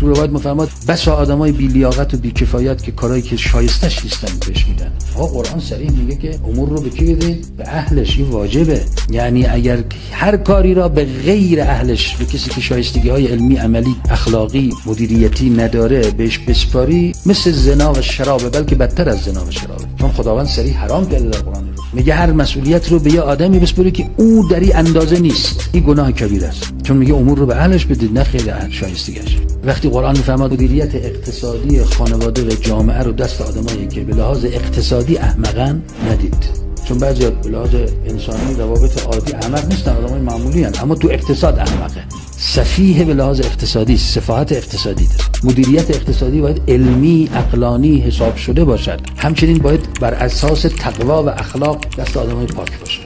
تو روایت مفهمات بس آدمای بی لیاقت و بی کفایت که کارایی که شایستش نیستن بهش میدن. آقا قرآن صریح میگه که امور رو به کی بدین؟ به اهلش. این واجبه. یعنی اگر هر کاری را به غیر اهلش به کسی که شایستگی های علمی عملی اخلاقی مدیریتی نداره بهش بسپاری مثل زنا و شراب بلکه بدتر از زنا و شراب چون خداوند صریح حرام کرده در قرآن. میگه هر مسئولیت رو به یه آدمی بسپاری که او در این اندازه نیست. این گناه کبیر است. چون میگه امور رو به اهلش بدید نه خیر اهل شایستگیش وقتی قرآن می‌فهمد مدیریت اقتصادی خانواده و جامعه رو دست آدمایی که به لحاظ اقتصادی احمقن ندید. چون بعضی به لحاظ انسانی روابط عادی احمق نیستن آدمای معمولی هن. اما تو اقتصاد احمقه. سفیه به لحاظ اقتصادی صفات اقتصادی داره. مدیریت اقتصادی باید علمی اقلانی حساب شده باشد. همچنین باید بر اساس تقوا و اخلاق دست آدمای پاک باشه